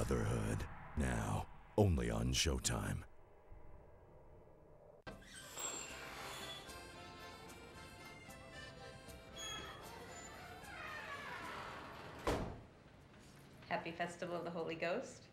Brotherhood. Now, only on Showtime. Happy Festival of the Holy Ghost.